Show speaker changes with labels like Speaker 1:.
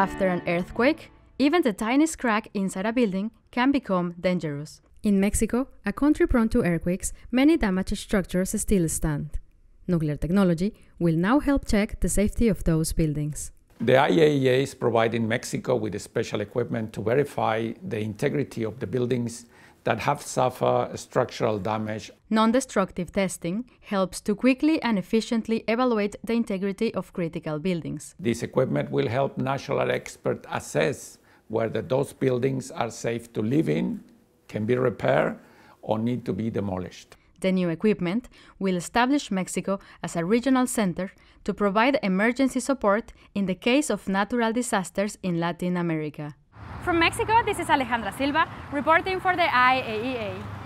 Speaker 1: After an earthquake, even the tiniest crack inside a building can become dangerous. In Mexico, a country prone to earthquakes, many damaged structures still stand. Nuclear technology will now help check the safety of those buildings.
Speaker 2: The IAEA is providing Mexico with special equipment to verify the integrity of the buildings that have suffered structural damage.
Speaker 1: Non-destructive testing helps to quickly and efficiently evaluate the integrity of critical buildings.
Speaker 2: This equipment will help national experts assess whether those buildings are safe to live in, can be repaired, or need to be demolished.
Speaker 1: The new equipment will establish Mexico as a regional center to provide emergency support in the case of natural disasters in Latin America.
Speaker 3: From Mexico, this is Alejandra Silva reporting for the IAEA.